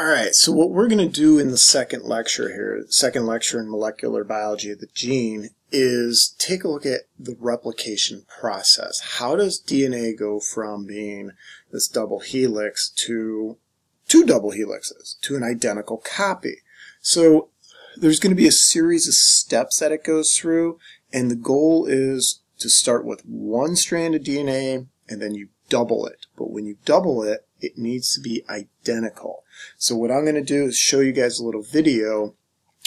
All right, so what we're going to do in the second lecture here, second lecture in molecular biology of the gene, is take a look at the replication process. How does DNA go from being this double helix to two double helixes, to an identical copy? So there's going to be a series of steps that it goes through, and the goal is to start with one strand of DNA, and then you double it. But when you double it, it needs to be identical. So what I'm going to do is show you guys a little video,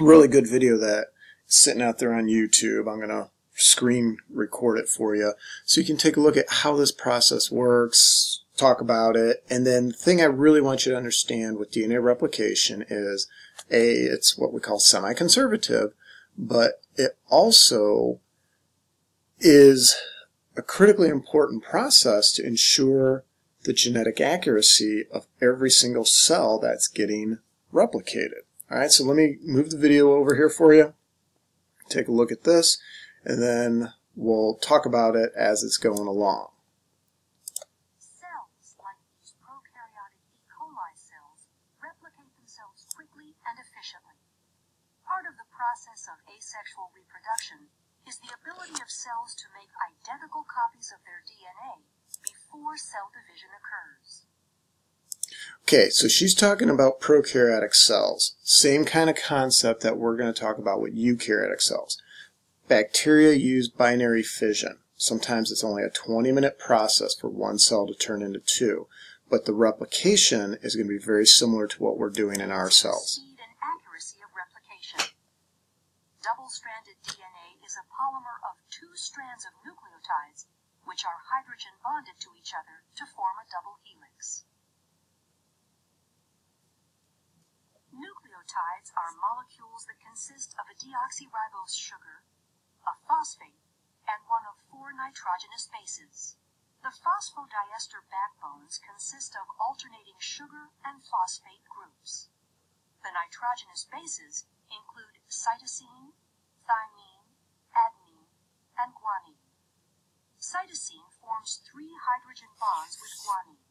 really good video that is sitting out there on YouTube. I'm going to screen record it for you so you can take a look at how this process works, talk about it, and then the thing I really want you to understand with DNA replication is A, it's what we call semi-conservative, but it also is a critically important process to ensure the genetic accuracy of every single cell that's getting replicated. Alright, so let me move the video over here for you. Take a look at this, and then we'll talk about it as it's going along. Cells, like these prokaryotic E. coli cells, replicate themselves quickly and efficiently. Part of the process of asexual reproduction is the ability of cells to make identical copies of their before cell division occurs. Okay, so she's talking about prokaryotic cells. Same kind of concept that we're going to talk about with eukaryotic cells. Bacteria use binary fission. Sometimes it's only a 20 minute process for one cell to turn into two, but the replication is going to be very similar to what we're doing in our cells. Speed and accuracy of replication. Double-stranded DNA is a polymer of two strands of nucleotides which are hydrogen bonded to each other to form a double helix. Nucleotides are molecules that consist of a deoxyribose sugar, a phosphate, and one of four nitrogenous bases. The phosphodiester backbones consist of alternating sugar and phosphate groups. The nitrogenous bases include cytosine, thymine, adenine, and guanine. Cytosine forms three hydrogen bonds with guanine,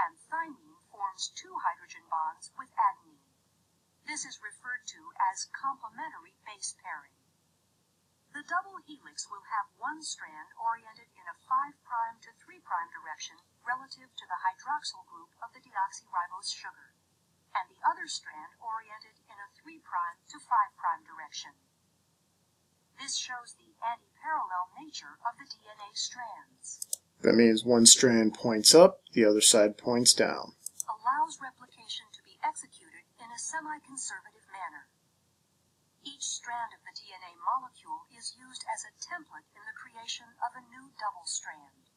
and thymine forms two hydrogen bonds with adenine. This is referred to as complementary base pairing. The double helix will have one strand oriented in a 5' to 3' direction relative to the hydroxyl group of the deoxyribose sugar, and the other strand oriented in a 3' to 5' direction. This shows the anti-parallel nature of the DNA strands. That means one strand points up, the other side points down. Allows replication to be executed in a semi-conservative manner. Each strand of the DNA molecule is used as a template in the creation of a new double strand.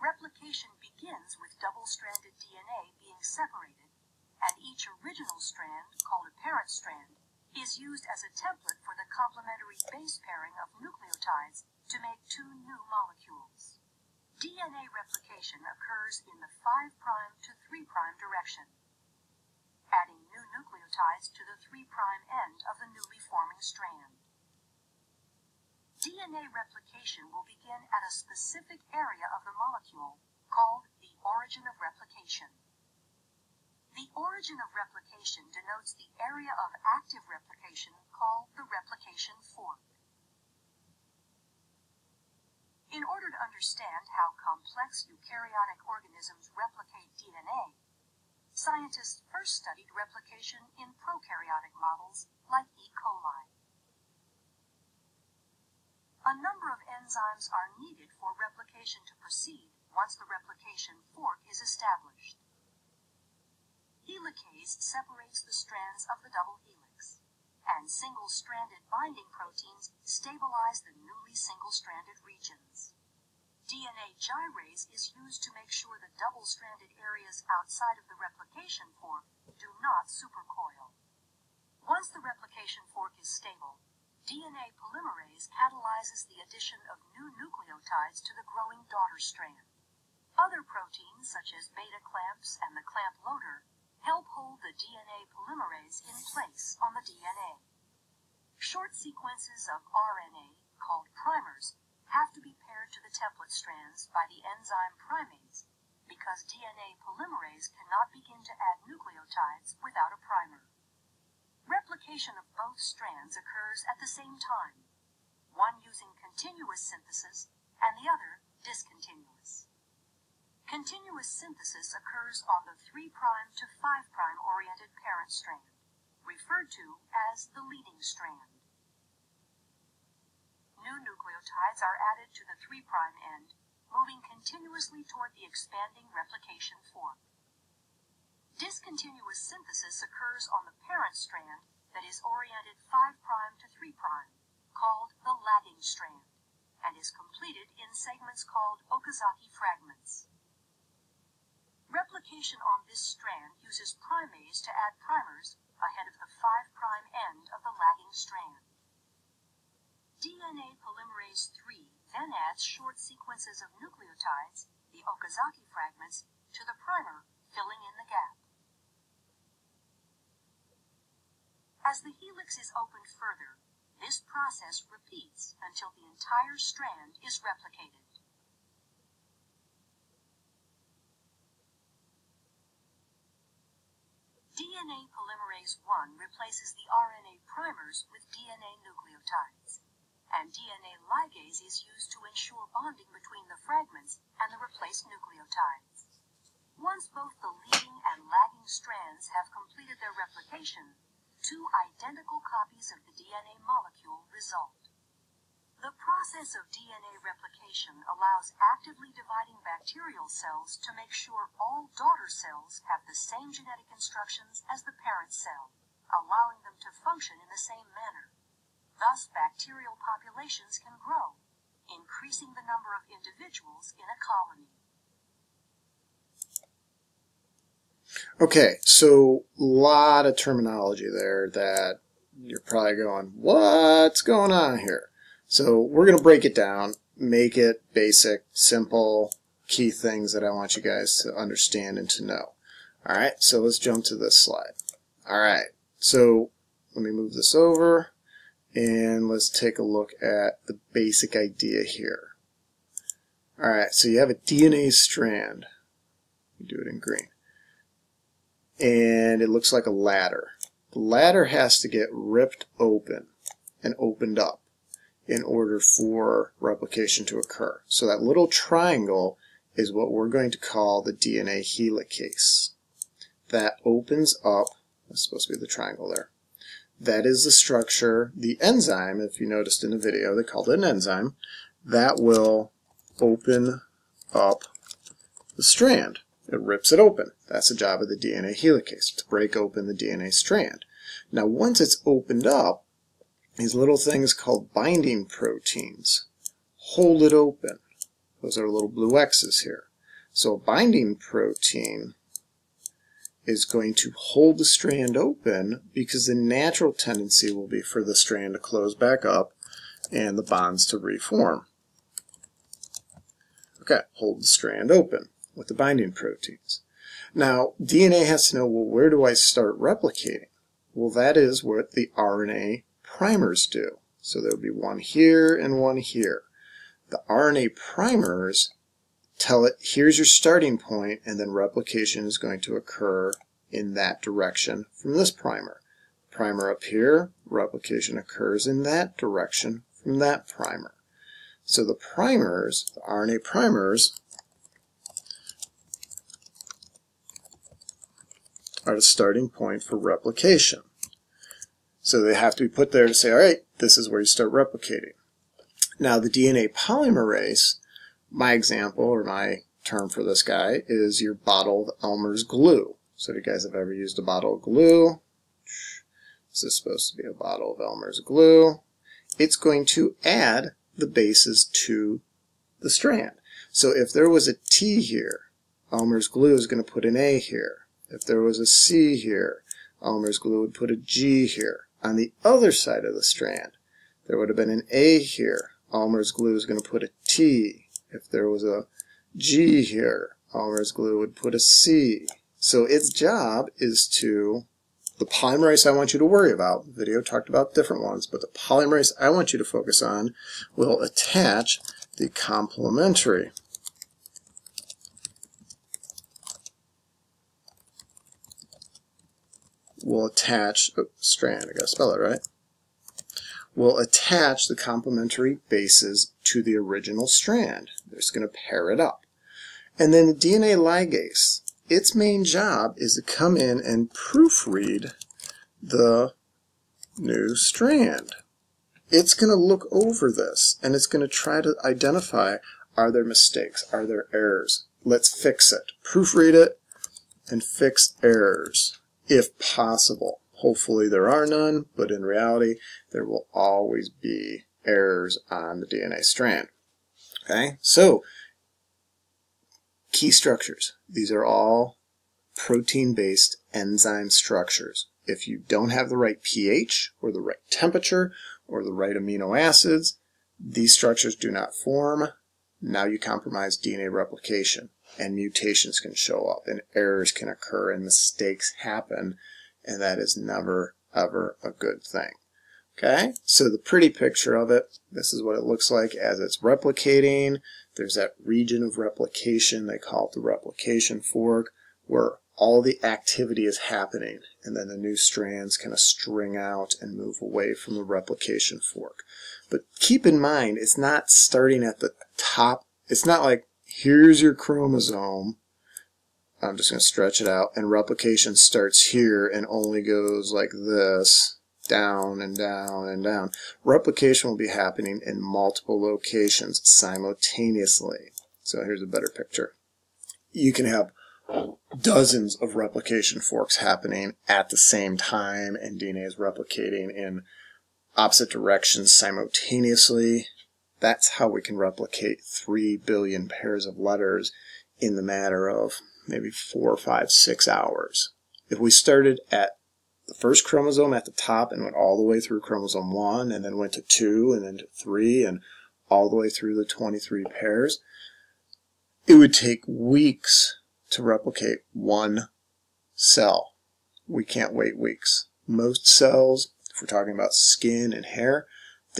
Replication begins with double-stranded DNA being separated, and each original strand, called a parent strand, is used as a template for the complementary base pairing of nucleotides to make two new molecules. DNA replication occurs in the 5' to 3' direction, adding new nucleotides to the 3' end of the newly forming strand. DNA replication will begin at a specific area of the molecule called the origin of replication. The origin of replication denotes the area of active replication called the replication fork. In order to understand how complex eukaryotic organisms replicate DNA, scientists first studied replication in prokaryotic models like E. coli. A number of enzymes are needed for replication to proceed once the replication fork is established. Helicase separates the strands of the double helix, and single-stranded binding proteins stabilize the newly single-stranded regions. DNA gyrase is used to make sure the double-stranded areas outside of the replication fork do not supercoil. Once the replication fork is stable, DNA polymerase catalyzes the addition of new nucleotides to the growing daughter strand. Other proteins, such as beta clamps and the clamp loader, help hold the DNA polymerase in place on the DNA. Short sequences of RNA, called primers, have to be paired to the template strands by the enzyme primase because DNA polymerase cannot begin to add nucleotides without a primer. Replication of both strands occurs at the same time, one using continuous synthesis and the other discontinuous. Continuous synthesis occurs on the 3' to 5' oriented parent strand, referred to as the leading strand. New nucleotides are added to the 3' end, moving continuously toward the expanding replication fork. Discontinuous synthesis occurs on the parent strand that is oriented 5' to 3', called the lagging strand, and is completed in segments called Okazaki fragments. Replication on this strand uses primase to add primers ahead of the 5' end of the lagging strand. DNA polymerase III then adds short sequences of nucleotides, the Okazaki fragments, to the primer, filling in the gap. As the helix is opened further, this process repeats until the entire strand is replicated. DNA polymerase I replaces the RNA primers with DNA nucleotides, and DNA ligase is used to ensure bonding between the fragments and the replaced nucleotides. Once both the leading and lagging strands have completed their replication, two identical copies of the DNA molecule result. The process of DNA replication allows actively dividing bacterial cells to make sure all daughter cells have the same genetic instructions as the parent cell, allowing them to function in the same manner. Thus, bacterial populations can grow, increasing the number of individuals in a colony. Okay, so a lot of terminology there that you're probably going, what's going on here? So we're going to break it down, make it basic, simple, key things that I want you guys to understand and to know. All right, so let's jump to this slide. All right, so let me move this over and let's take a look at the basic idea here. All right, so you have a DNA strand. do it in green and it looks like a ladder. The ladder has to get ripped open and opened up in order for replication to occur. So that little triangle is what we're going to call the DNA helicase. That opens up, that's supposed to be the triangle there. That is the structure, the enzyme, if you noticed in the video, they called it an enzyme, that will open up the strand. It rips it open. That's the job of the DNA helicase, to break open the DNA strand. Now once it's opened up, these little things called binding proteins hold it open. Those are little blue X's here. So a binding protein is going to hold the strand open because the natural tendency will be for the strand to close back up and the bonds to reform. Okay, hold the strand open with the binding proteins. Now, DNA has to know, well, where do I start replicating? Well, that is what the RNA primers do. So there will be one here and one here. The RNA primers tell it, here's your starting point, and then replication is going to occur in that direction from this primer. Primer up here, replication occurs in that direction from that primer. So the primers, the RNA primers, are the starting point for replication. So they have to be put there to say, all right, this is where you start replicating. Now the DNA polymerase, my example or my term for this guy is your bottled Elmer's glue. So if you guys have ever used a bottle of glue, this is supposed to be a bottle of Elmer's glue. It's going to add the bases to the strand. So if there was a T here, Elmer's glue is going to put an A here. If there was a C here, Elmer's glue would put a G here. On the other side of the strand, there would have been an A here. Elmer's glue is going to put a T. If there was a G here, Elmer's glue would put a C. So its job is to, the polymerase I want you to worry about, the video talked about different ones, but the polymerase I want you to focus on will attach the complementary will attach, oh, strand, I gotta spell it right, will attach the complementary bases to the original strand. They're just going to pair it up. And then the DNA ligase, its main job is to come in and proofread the new strand. It's going to look over this and it's going to try to identify are there mistakes, are there errors. Let's fix it. Proofread it and fix errors if possible. Hopefully there are none, but in reality there will always be errors on the DNA strand. Okay, so key structures. These are all protein-based enzyme structures. If you don't have the right pH or the right temperature or the right amino acids, these structures do not form. Now you compromise DNA replication and mutations can show up and errors can occur and mistakes happen and that is never ever a good thing. Okay, so the pretty picture of it, this is what it looks like as it's replicating. There's that region of replication, they call it the replication fork, where all the activity is happening and then the new strands kind of string out and move away from the replication fork. But keep in mind, it's not starting at the top. It's not like, here's your chromosome, I'm just going to stretch it out, and replication starts here and only goes like this, down and down and down. Replication will be happening in multiple locations simultaneously. So here's a better picture. You can have dozens of replication forks happening at the same time, and DNA is replicating in opposite directions simultaneously. That's how we can replicate 3 billion pairs of letters in the matter of maybe four, five, six hours. If we started at the first chromosome at the top and went all the way through chromosome 1 and then went to 2 and then to 3 and all the way through the 23 pairs, it would take weeks to replicate one cell. We can't wait weeks. Most cells, if we're talking about skin and hair,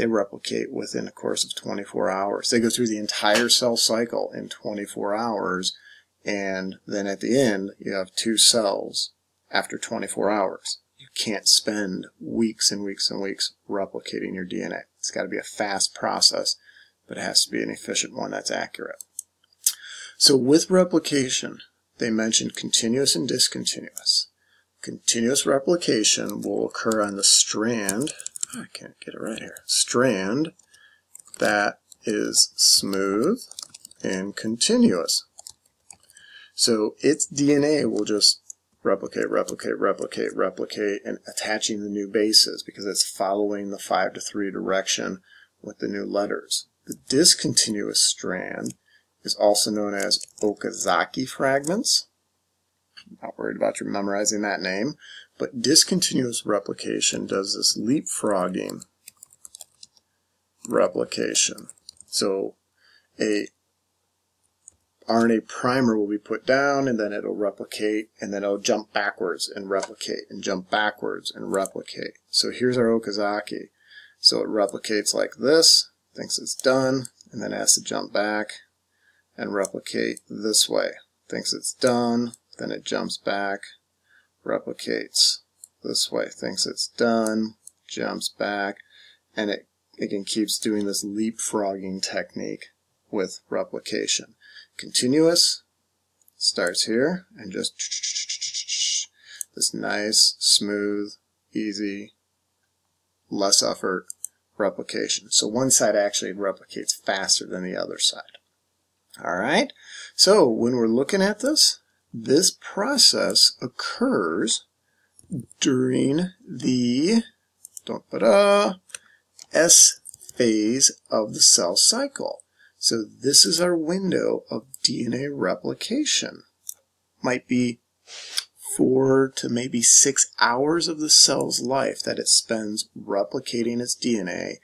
they replicate within a course of 24 hours. They go through the entire cell cycle in 24 hours and then at the end you have two cells after 24 hours. You can't spend weeks and weeks and weeks replicating your DNA. It's got to be a fast process, but it has to be an efficient one that's accurate. So with replication, they mentioned continuous and discontinuous. Continuous replication will occur on the strand, I can't get it right here, strand that is smooth and continuous. So its DNA will just replicate, replicate, replicate, replicate, and attaching the new bases because it's following the 5 to 3 direction with the new letters. The discontinuous strand is also known as Okazaki fragments. Not worried about you memorizing that name, but discontinuous replication does this leapfrogging replication. So a RNA primer will be put down and then it'll replicate and then it'll jump backwards and replicate and jump backwards and replicate. So here's our Okazaki. So it replicates like this, thinks it's done, and then has to jump back and replicate this way. Thinks it's done, then it jumps back, replicates this way, thinks it's done, jumps back, and it again keeps doing this leapfrogging technique with replication continuous starts here and just this nice, smooth, easy, less effort replication. So one side actually replicates faster than the other side. All right. So when we're looking at this, this process occurs during the S phase of the cell cycle. So this is our window of DNA replication. Might be four to maybe six hours of the cell's life that it spends replicating its DNA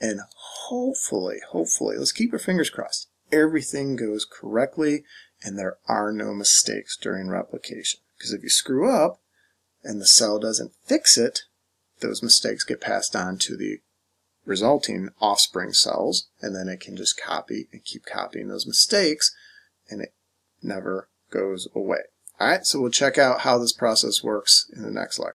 and hopefully, hopefully, let's keep our fingers crossed, everything goes correctly and there are no mistakes during replication. Because if you screw up and the cell doesn't fix it, those mistakes get passed on to the resulting offspring cells, and then it can just copy and keep copying those mistakes, and it never goes away. All right, so we'll check out how this process works in the next lecture.